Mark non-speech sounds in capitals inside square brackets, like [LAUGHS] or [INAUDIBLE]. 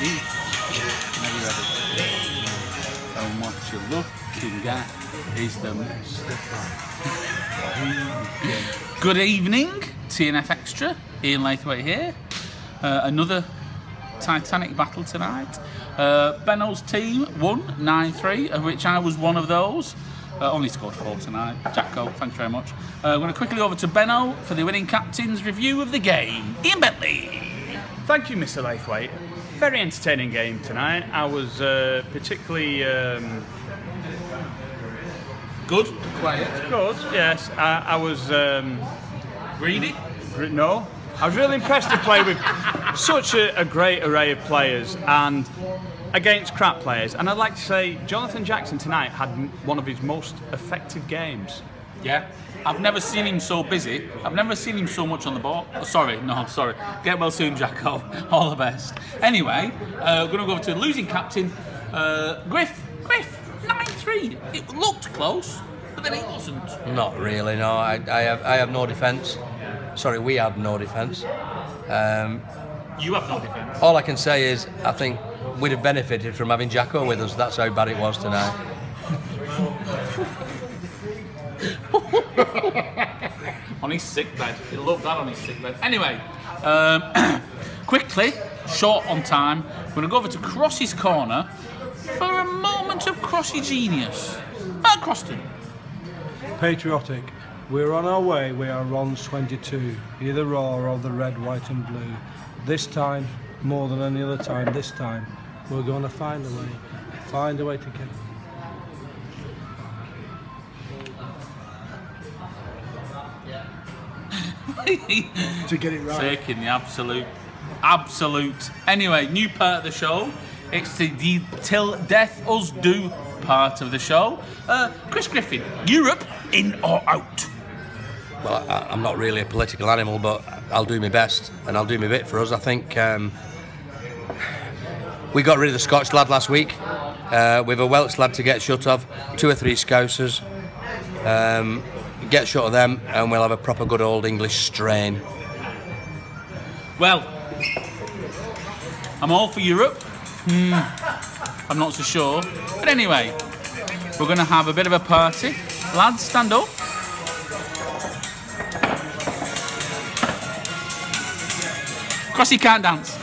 Are you ready? And what you're looking at is the Good evening, TNF Extra. Ian Lathwaite here. Uh, another Titanic battle tonight. Uh, Benno's team won 9-3, of which I was one of those. Uh, only scored four tonight. Jacko, thanks very much. Uh, I'm going to quickly over to Benno for the winning captain's review of the game. Ian Bentley. Thank you, Mr. Lathwaite. Very entertaining game tonight. I was uh, particularly um, Good. Quiet. good. Yes, I, I was. Um, Greedy. gr- no, I was really impressed to play with [LAUGHS] such a, a great array of players and against crap players. And I'd like to say, Jonathan Jackson tonight had one of his most effective games. Yeah. I've never seen him so busy. I've never seen him so much on the ball. Oh, sorry, no, sorry. Get well soon, Jacko. [LAUGHS] All the best. Anyway, uh, we're going to go over to losing captain, uh, Griff. Griff, 9 3. It looked close, but then it wasn't. Not really, no. I, I have I have no defence. Sorry, we have no defence. Um, You have no defence. all I can say is I think we'd have benefited from having Jacko with us. That's how bad it was tonight. [LAUGHS] On his sick bed. He loved that on his sick bed. Anyway, um, [COUGHS] quickly, short on time, we're going to go over to Crossy's corner for a moment of Crossy genius. Matt Croston. Patriotic. We're on our way. We are Ron's 22, either raw or the red, white, and blue. This time, more than any other time, this time, we're going to find a way. Find a way to get. To get it right. taking the absolute, absolute. Anyway, new part of the show. It's the, the till death us do part of the show. Uh, Chris Griffin, Europe in or out? Well, I, I'm not really a political animal, but I'll do my best and I'll do my bit for us. I think um, we got rid of the Scotch lad last week. Uh, with a Welsh lad to get shut of, two or three Scousers. Um, get shut of them, and we'll have a proper good old English strain. Well, I'm all for Europe. Hmm, I'm not so sure. But anyway, we're going to have a bit of a party. Lads, stand up. Crossy can't dance.